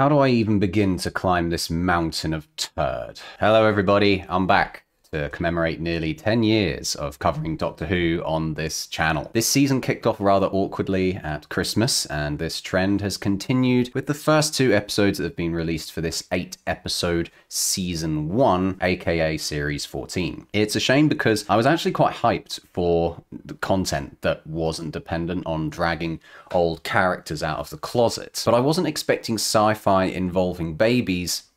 How do I even begin to climb this mountain of turd? Hello, everybody. I'm back to commemorate nearly 10 years of covering Doctor Who on this channel. This season kicked off rather awkwardly at Christmas, and this trend has continued with the first two episodes that have been released for this eight episode season one, aka series 14. It's a shame because I was actually quite hyped for the content that wasn't dependent on dragging old characters out of the closet, but I wasn't expecting sci fi involving babies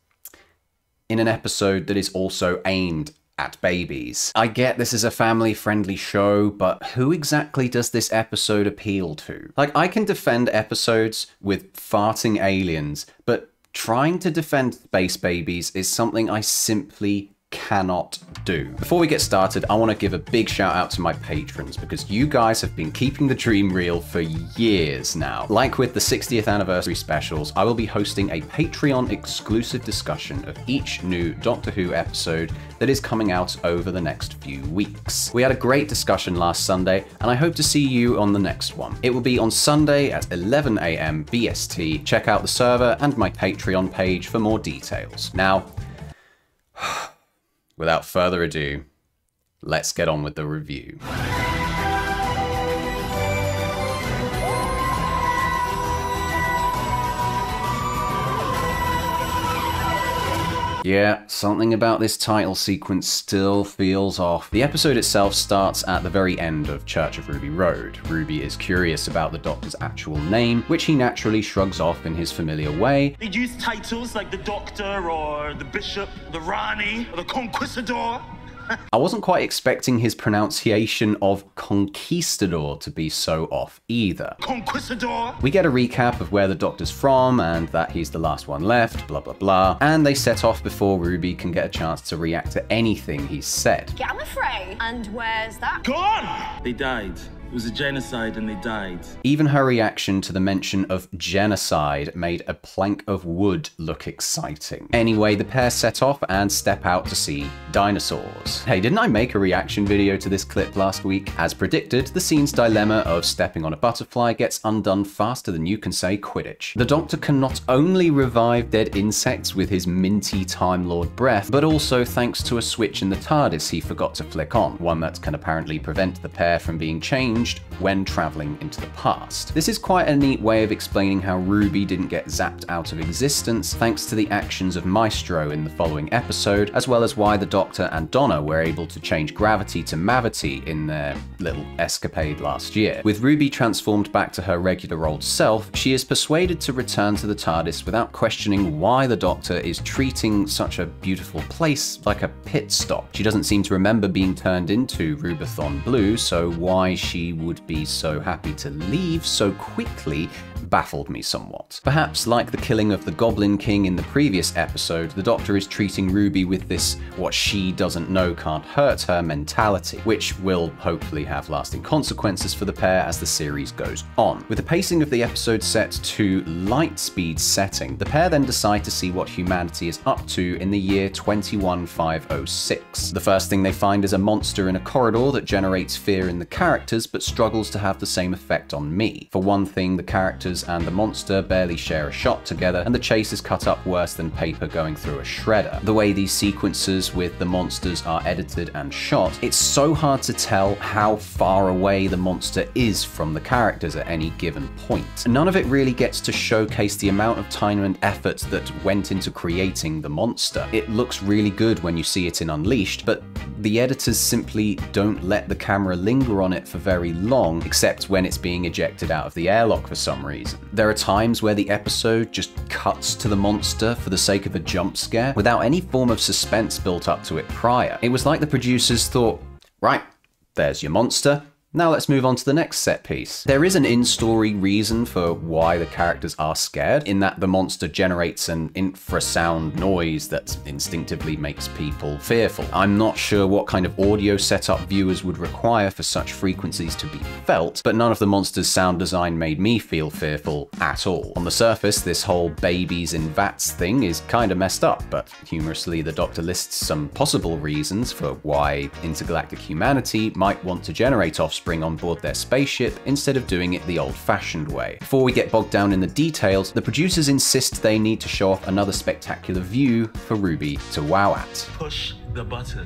in an episode that is also aimed at babies. I get this is a family friendly show, but who exactly does this episode appeal to? Like, I can defend episodes with farting aliens, but trying to defend space babies is something I simply cannot do. Before we get started, I want to give a big shout out to my patrons because you guys have been keeping the dream real for years now. Like with the 60th anniversary specials, I will be hosting a Patreon exclusive discussion of each new Doctor Who episode that is coming out over the next few weeks. We had a great discussion last Sunday, and I hope to see you on the next one. It will be on Sunday at 11am BST. Check out the server and my Patreon page for more details. Now, without further ado, let's get on with the review. Yeah, something about this title sequence still feels off. The episode itself starts at the very end of Church on Ruby Road. Ruby is curious about the Doctor's actual name, which he naturally shrugs off in his familiar way. They use titles like the Doctor or the Bishop, the Rani, or the Conquistador. I wasn't quite expecting his pronunciation of conquistador to be so off either. Conquistador! We get a recap of where the Doctor's from and that he's the last one left, blah blah blah, and they set off before Ruby can get a chance to react to anything he's said. Gallifrey. And where's that? Gone! They died. It was a genocide and they died. Even her reaction to the mention of genocide made a plank of wood look exciting. Anyway, the pair set off and step out to see dinosaurs. Hey, didn't I make a reaction video to this clip last week? As predicted, the scene's dilemma of stepping on a butterfly gets undone faster than you can say Quidditch. The Doctor can not only revive dead insects with his minty Time Lord breath, but also thanks to a switch in the TARDIS he forgot to flick on, one that can apparently prevent the pair from being changed when traveling into the past. This is quite a neat way of explaining how Ruby didn't get zapped out of existence thanks to the actions of Maestro in the following episode, as well as why the Doctor and Donna were able to change gravity to Mavity in their little escapade last year. With Ruby transformed back to her regular old self, she is persuaded to return to the TARDIS without questioning why the Doctor is treating such a beautiful place like a pit stop. She doesn't seem to remember being turned into Rubathon Blue, so why she would be so happy to leave so quickly baffled me somewhat. Perhaps like the killing of the Goblin King in the previous episode, the Doctor is treating Ruby with this what she doesn't know can't hurt her mentality, which will hopefully have lasting consequences for the pair as the series goes on. With the pacing of the episode set to light speed setting, the pair then decide to see what humanity is up to in the year 21506. The first thing they find is a monster in a corridor that generates fear in the characters but struggles to have the same effect on me. For one thing, the characters and the monster barely share a shot together, and the chase is cut up worse than paper going through a shredder. The way these sequences with the monsters are edited and shot, it's so hard to tell how far away the monster is from the characters at any given point. None of it really gets to showcase the amount of time and effort that went into creating the monster. It looks really good when you see it in Unleashed, but the editors simply don't let the camera linger on it for very long, except when it's being ejected out of the airlock for some reason. There are times where the episode just cuts to the monster for the sake of a jump scare, without any form of suspense built up to it prior. It was like the producers thought, right, there's your monster, now let's move on to the next set piece. There is an in-story reason for why the characters are scared, in that the monster generates an infrasound noise that instinctively makes people fearful. I'm not sure what kind of audio setup viewers would require for such frequencies to be felt, but none of the monster's sound design made me feel fearful at all. On the surface, this whole babies in vats thing is kinda messed up, but humorously the Doctor lists some possible reasons for why intergalactic humanity might want to generate offspring offspring on board their spaceship instead of doing it the old fashioned way. Before we get bogged down in the details, the producers insist they need to show off another spectacular view for Ruby to wow at. Push the button.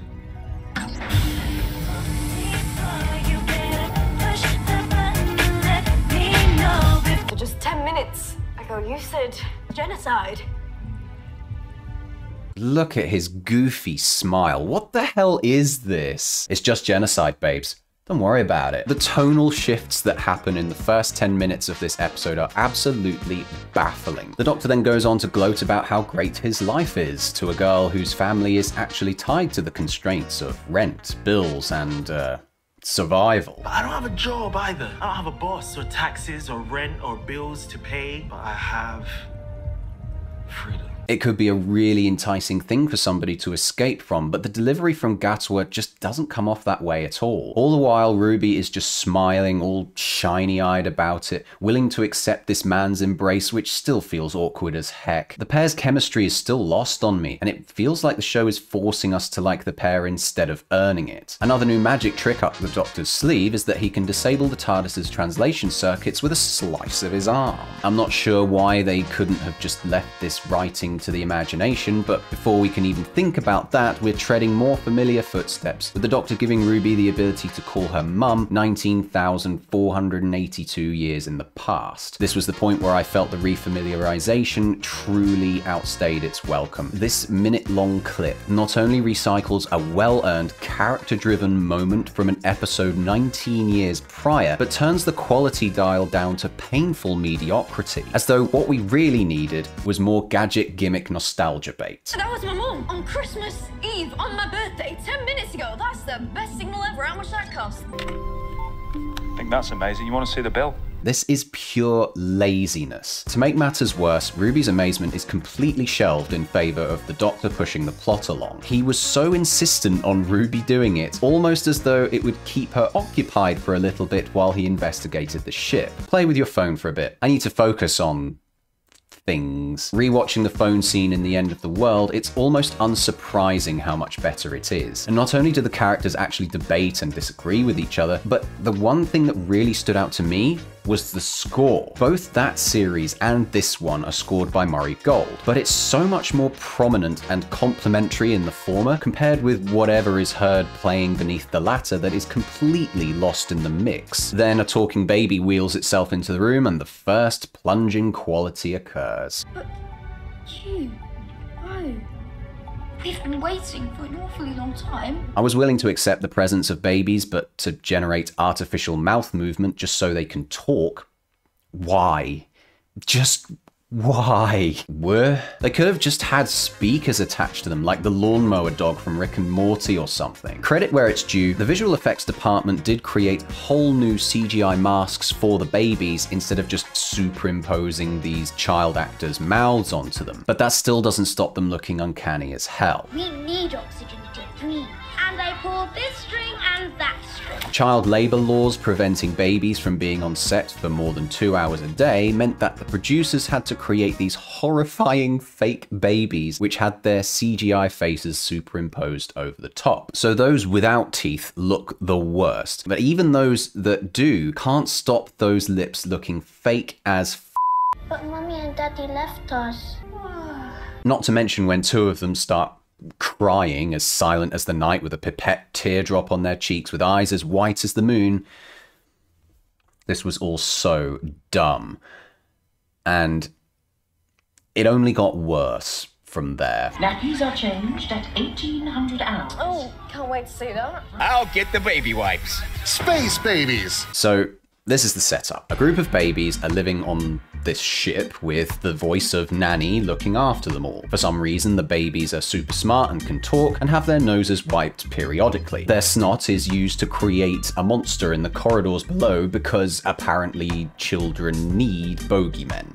For just 10 minutes ago, you said genocide. Look at his goofy smile. What the hell is this? It's just genocide, babes. Don't worry about it. The tonal shifts that happen in the first 10 minutes of this episode are absolutely baffling. The Doctor then goes on to gloat about how great his life is to a girl whose family is actually tied to the constraints of rent, bills, and, uh, survival. I don't have a job either. I don't have a boss or taxes or rent or bills to pay, but I have freedom. It could be a really enticing thing for somebody to escape from, but the delivery from Gatwa just doesn't come off that way at all. All the while, Ruby is just smiling, all shiny eyed about it, willing to accept this man's embrace, which still feels awkward as heck. The pair's chemistry is still lost on me, and it feels like the show is forcing us to like the pair instead of earning it. Another new magic trick up the Doctor's sleeve is that he can disable the TARDIS's translation circuits with a slice of his arm. I'm not sure why they couldn't have just left this writing to the imagination, but before we can even think about that, we're treading more familiar footsteps, with the Doctor giving Ruby the ability to call her mum 19,482 years in the past. This was the point where I felt the refamiliarization truly outstayed its welcome. This minute long clip not only recycles a well earned, character driven moment from an episode 19 years prior, but turns the quality dial down to painful mediocrity, as though what we really needed was more gadget gimmick nostalgia bait. That was my mum on Christmas Eve on my birthday 10 minutes ago. That's the best signal ever. How much that cost? I think that's amazing. You want to see the bill? This is pure laziness. To make matters worse, Ruby's amazement is completely shelved in favour of the Doctor pushing the plot along. He was so insistent on Ruby doing it, almost as though it would keep her occupied for a little bit while he investigated the ship. Play with your phone for a bit. I need to focus on things. Rewatching the phone scene in The End of the World, it's almost unsurprising how much better it is. And not only do the characters actually debate and disagree with each other, but the one thing that really stood out to me was the score. Both that series and this one are scored by Murray Gold, but it's so much more prominent and complementary in the former compared with whatever is heard playing beneath the latter that is completely lost in the mix. Then a talking baby wheels itself into the room and the first plunging quality occurs. You? We've been waiting for an awfully long time. I was willing to accept the presence of babies, but to generate artificial mouth movement just so they can talk, why? Just why? Were? They could have just had speakers attached to them, like the lawnmower dog from Rick and Morty or something. Credit where it's due, the visual effects department did create whole new CGI masks for the babies instead of just superimposing these child actors' mouths onto them. But that still doesn't stop them looking uncanny as hell. We need oxygen to breathe. And I pulled this string and that string. Child labour laws preventing babies from being on set for more than two hours a day meant that the producers had to create these horrifying fake babies which had their CGI faces superimposed over the top. So those without teeth look the worst. But even those that do can't stop those lips looking fake as f- But Mummy and Daddy left us. Not to mention when two of them start crying as silent as the night with a pipette teardrop on their cheeks with eyes as white as the moon. This was all so dumb. And it only got worse from there. Nappies are changed at 1800 hours. Oh, can't wait to see that. I'll get the baby wipes. Space babies. So, this is the setup. A group of babies are living on this ship with the voice of Nanny looking after them all. For some reason, the babies are super smart and can talk and have their noses wiped periodically. Their snot is used to create a monster in the corridors below because apparently children need bogeymen.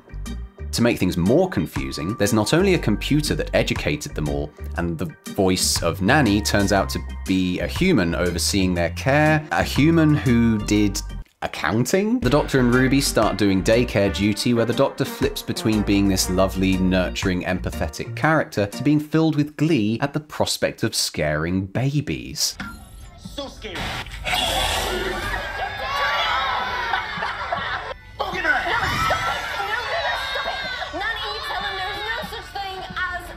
To make things more confusing, there's not only a computer that educated them all, and the voice of Nanny turns out to be a human overseeing their care, a human who did accounting? The Doctor and Ruby start doing daycare duty, where the Doctor flips between being this lovely, nurturing, empathetic character to being filled with glee at the prospect of scaring babies. So scary.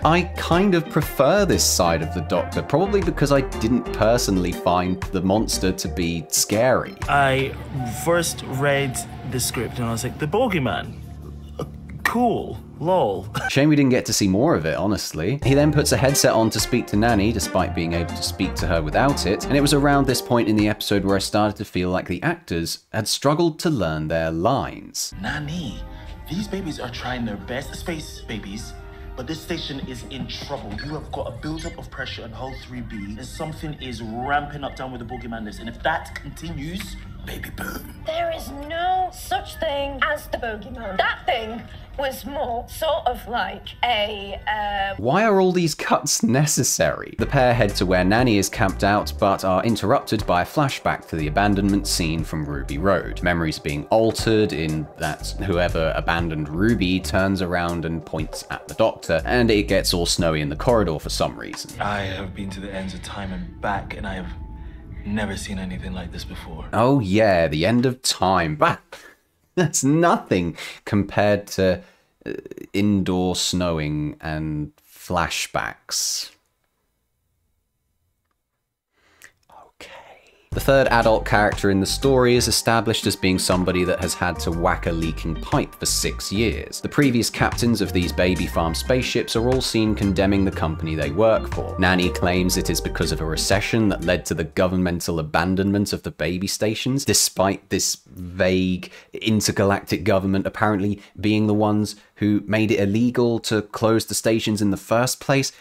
I kind of prefer this side of the Doctor, probably because I didn't personally find the monster to be scary. I first read the script and I was like, the bogeyman. Uh, Cool. Lol. Shame we didn't get to see more of it, honestly. He then puts a headset on to speak to Nanny, despite being able to speak to her without it, and it was around this point in the episode where I started to feel like the actors had struggled to learn their lines. Nanny, these babies are trying their best, space babies, but this station is in trouble. You have got a build-up of pressure on hull 3B, and something is ramping up down with the boogeyman list. And if that continues, baby boom. There is no such thing as the bogeyman. That thing was more sort of like a uh, Why are all these cuts necessary? The pair head to where Nanny is camped out, but are interrupted by a flashback to the abandonment scene from Ruby Road. Memories being altered in that whoever abandoned Ruby turns around and points at the doctor, and it gets all snowy in the corridor for some reason. I have been to the ends of time and back, and I have never seen anything like this before. Oh yeah, the end of time. But that's nothing compared to uh, indoor snowing and flashbacks. The third adult character in the story is established as being somebody that has had to whack a leaking pipe for six years. The previous captains of these baby farm spaceships are all seen condemning the company they work for. Nanny claims it is because of a recession that led to the governmental abandonment of the baby stations, despite this vague intergalactic government apparently being the ones who made it illegal to close the stations in the first place.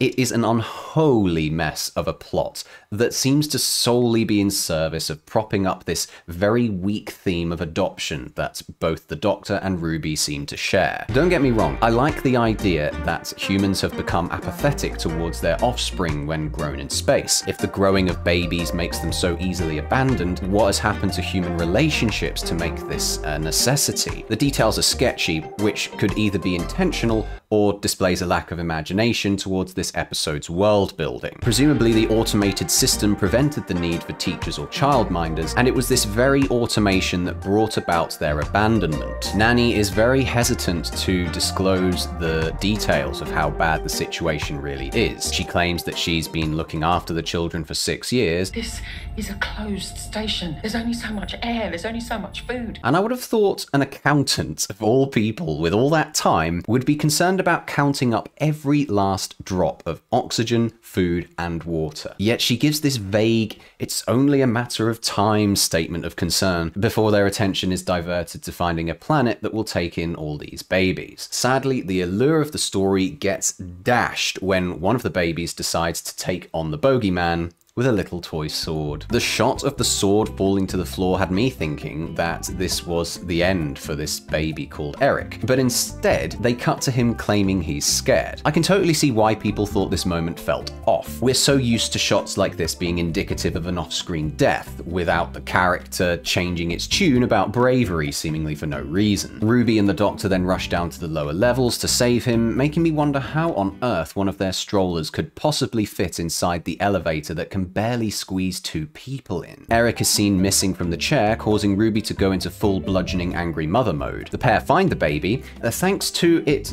It is an unholy mess of a plot that seems to solely be in service of propping up this very weak theme of adoption that both the Doctor and Ruby seem to share. Don't get me wrong, I like the idea that humans have become apathetic towards their offspring when grown in space. If the growing of babies makes them so easily abandoned, what has happened to human relationships to make this a necessity? The details are sketchy, which could either be intentional or displays a lack of imagination towards this episode's world building. Presumably, the automated system prevented the need for teachers or childminders, and it was this very automation that brought about their abandonment. Nanny is very hesitant to disclose the details of how bad the situation really is. She claims that she's been looking after the children for six years, This is a closed station. There's only so much air, there's only so much food. And I would have thought an accountant, of all people, with all that time, would be concerned about counting up every last drop of oxygen, food, and water. Yet she gives this vague, it's only a matter of time statement of concern before their attention is diverted to finding a planet that will take in all these babies. Sadly, the allure of the story gets dashed when one of the babies decides to take on the bogeyman with a little toy sword. The shot of the sword falling to the floor had me thinking that this was the end for this baby called Eric, but instead they cut to him claiming he's scared. I can totally see why people thought this moment felt off. We're so used to shots like this being indicative of an off-screen death, without the character changing its tune about bravery seemingly for no reason. Ruby and the Doctor then rush down to the lower levels to save him, making me wonder how on earth one of their strollers could possibly fit inside the elevator that can barely squeeze two people in. Eric is seen missing from the chair, causing Ruby to go into full bludgeoning angry mother mode. The pair find the baby, uh, thanks to it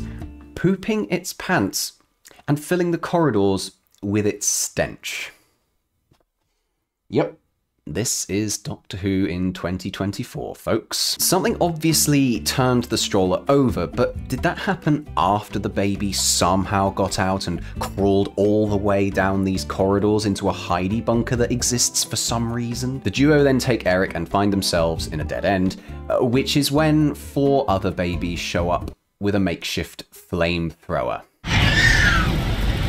pooping its pants and filling the corridors with its stench. Yep. This is Doctor Who in 2024, folks. Something obviously turned the stroller over, but did that happen after the baby somehow got out and crawled all the way down these corridors into a Heidi bunker that exists for some reason? The duo then take Eric and find themselves in a dead end, uh, which is when four other babies show up with a makeshift flamethrower.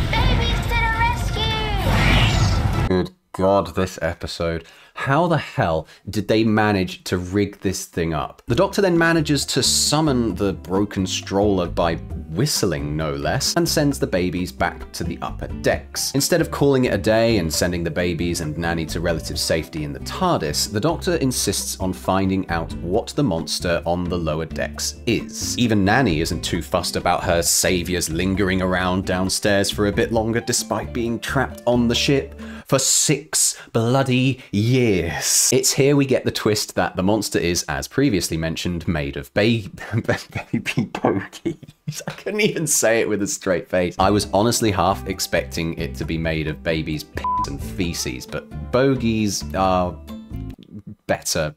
Babies to the rescue! Good God, this episode. How the hell did they manage to rig this thing up? The Doctor then manages to summon the broken stroller by whistling, no less, and sends the babies back to the upper decks. Instead of calling it a day and sending the babies and Nanny to relative safety in the TARDIS, the Doctor insists on finding out what the monster on the lower decks is. Even Nanny isn't too fussed about her saviors lingering around downstairs for a bit longer despite being trapped on the ship. For six bloody years. It's here we get the twist that the monster is, as previously mentioned, made of ba- baby bogies. I couldn't even say it with a straight face. I was honestly half expecting it to be made of babies' and feces, but bogies are better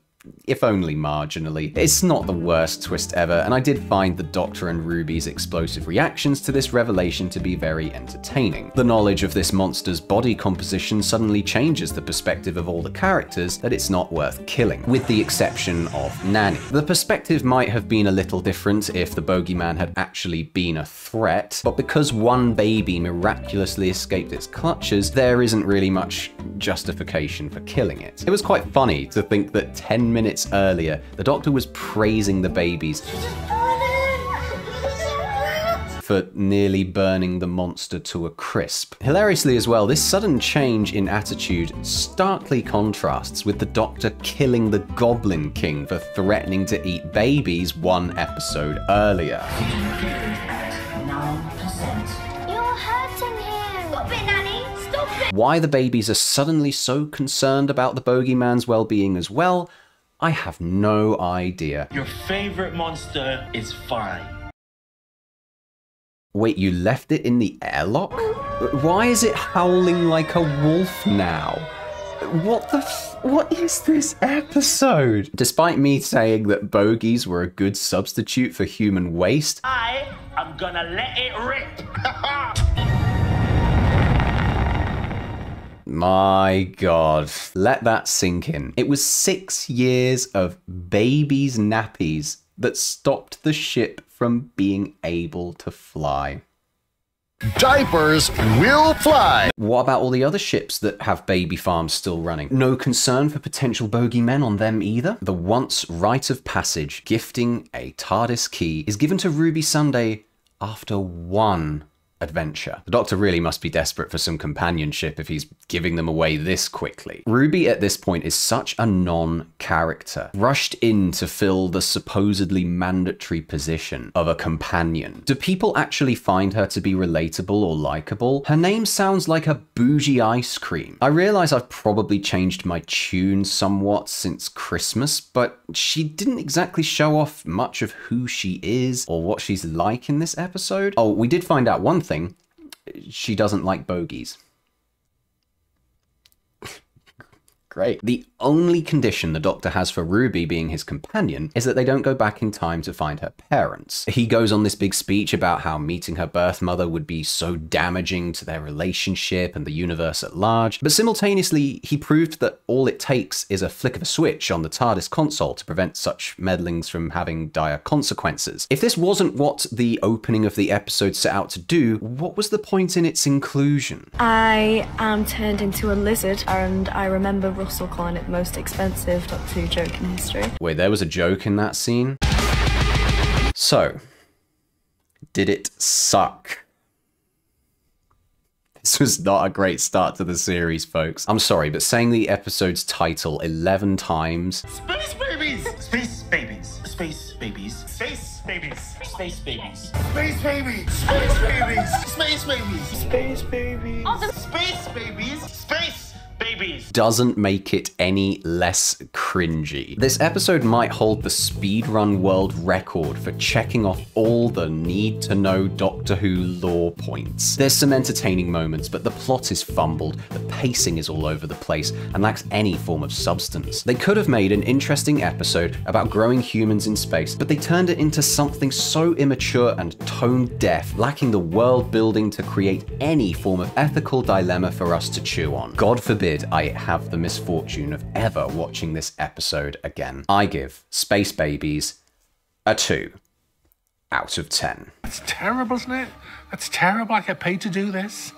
if only marginally. It's not the worst twist ever, and I did find the Doctor and Ruby's explosive reactions to this revelation to be very entertaining. The knowledge of this monster's body composition suddenly changes the perspective of all the characters that it's not worth killing, with the exception of Nanny. The perspective might have been a little different if the bogeyman had actually been a threat, but because one baby miraculously escaped its clutches, there isn't really much justification for killing it. It was quite funny to think that 10 minutes earlier, the doctor was praising the babies for nearly burning the monster to a crisp. Hilariously as well, this sudden change in attitude starkly contrasts with the Doctor killing the Goblin King for threatening to eat babies one episode earlier. You're hurting him. Stop it, Nanny. Stop it. Why the babies are suddenly so concerned about the bogeyman's well-being as well, I have no idea. Your favorite monster is fine. Wait, you left it in the airlock? Why is it howling like a wolf now? What the f- What is this episode? Despite me saying that bogies were a good substitute for human waste, I am gonna let it rip. my god, let that sink in. It was six years of babies' nappies that stopped the ship from being able to fly. Diapers will fly. What about all the other ships that have baby farms still running? No concern for potential bogeymen on them either? The once rite of passage gifting a TARDIS key is given to Ruby Sunday after one adventure. The Doctor really must be desperate for some companionship if he's giving them away this quickly. Ruby at this point is such a non-character, rushed in to fill the supposedly mandatory position of a companion. Do people actually find her to be relatable or likable? Her name sounds like a bougie ice cream. I realize I've probably changed my tune somewhat since Christmas, but she didn't exactly show off much of who she is or what she's like in this episode. Oh, we did find out one thing. She doesn't like bogies. Great. The only condition the Doctor has for Ruby being his companion is that they don't go back in time to find her parents. He goes on this big speech about how meeting her birth mother would be so damaging to their relationship and the universe at large, but simultaneously, he proved that all it takes is a flick of a switch on the TARDIS console to prevent such meddlings from having dire consequences. If this wasn't what the opening of the episode set out to do, what was the point in its inclusion? I am turned into a lizard, and I remember Russell calling the most expensive Doctor Who joke in history. Wait, there was a joke in that scene? So, did it suck? This was not a great start to the series, folks. I'm sorry, but saying the episode's title 11 times Space babies! Space babies. Space babies. Space babies. Space babies. Space babies. Space babies. Space babies. Space babies. Space babies. Space babies. Doesn't make it any less cringy. This episode might hold the speedrun world record for checking off all the need to know Doctor Who lore points. There's some entertaining moments, but the plot is fumbled, the pacing is all over the place, and lacks any form of substance. They could have made an interesting episode about growing humans in space, but they turned it into something so immature and tone deaf, lacking the world building to create any form of ethical dilemma for us to chew on. God forbid I have the misfortune of ever watching this episode again. I give Space Babies a 2 out of 10. That's terrible, isn't it? That's terrible. I get paid to do this.